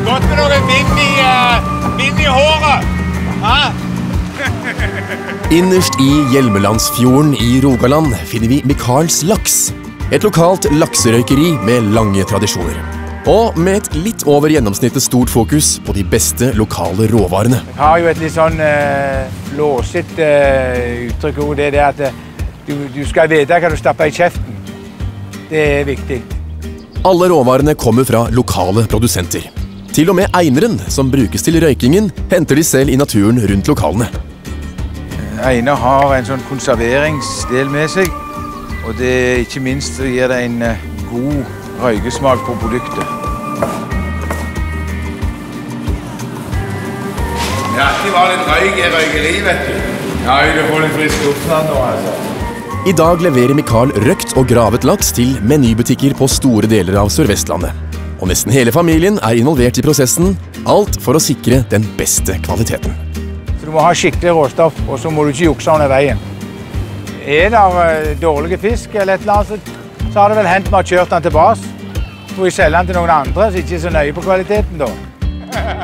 vind i, uh, vind i håret. Hæ? Innerst i Hjelmelandsfjorden i Rogaland finner vi Michaels Laks. Et lokalt lakserøykeri med lange tradisjoner. Og med et litt over gjennomsnittet stort fokus på de beste lokale råvarene. Jeg har jo et litt sånn eh, flåsete uh, uttrykk. Det er det at eh, du, du skal vite hva du stapper i kjeften. Det er viktig. Alle råvarene kommer fra lokale produsenter. Til og med eineren som brukes til røykingen, henter de selv i naturen rundt lokalene. Einer har en sånn konserveringsdel med seg. Og det ikke minst gir det en eh, god røykesmak på produktet. Det er alltid bare litt røyk i røykeri, vet du. Ja, du får litt frisk luft nå, altså. I dag leverer Mikael røkt og gravet laks til menybutikker på store deler av Sør-Vestlandet. Og nesten hele familien er involvert i prosessen, alt for å sikre den beste kvaliteten. Så du må ha skikkelig råstoff, og så må du ikke jukse under veien. Er det eh, dårlig fisk eller et eller annet, så, har det vel hendt vi har kjørt den tilbake. Så får vi selge den til noen andre som ikke er så nøye på kvaliteten, da.